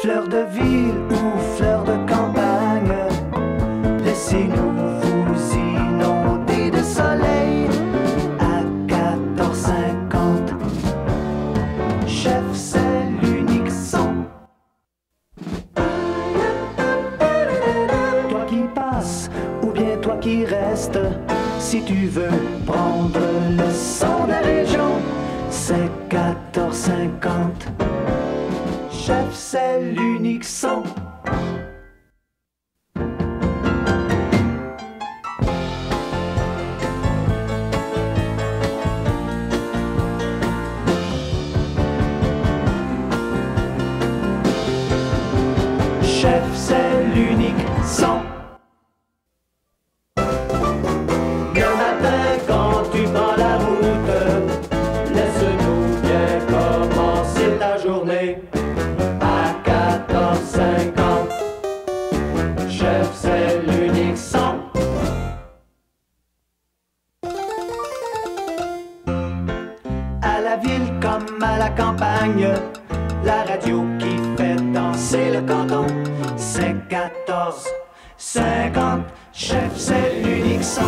Fleur de ville ou fleur de campagne, laissez-nous vous inonder de soleil à 14,50. Chef, c'est l'unique son. Toi qui passes ou bien toi qui restes, si tu veux prendre le son de la c'est 14,50. C'est l'unique son. Chef, c'est l'unique son. À la ville comme à la campagne, la radio qui fait danser le canton, c'est 14, 50. Chef, c'est l'unique son.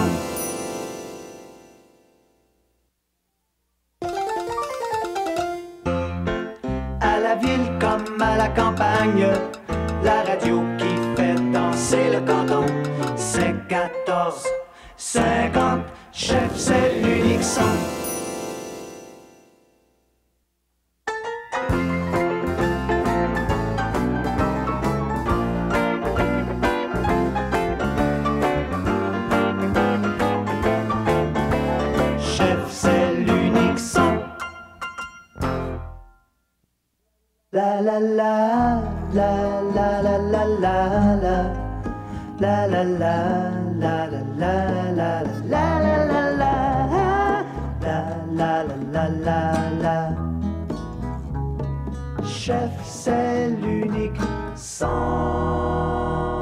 À la ville comme à la campagne, la radio qui fait danser le canton, c'est 14, 50. Chef, c'est l'unique son. La la la la la la la la la la la la la la la la la la la Chef, c'est l'unique son.